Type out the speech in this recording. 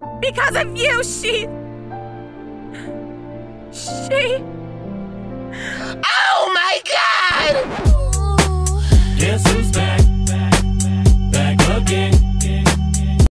Because of you, she. She. Oh my god! Guess who's back?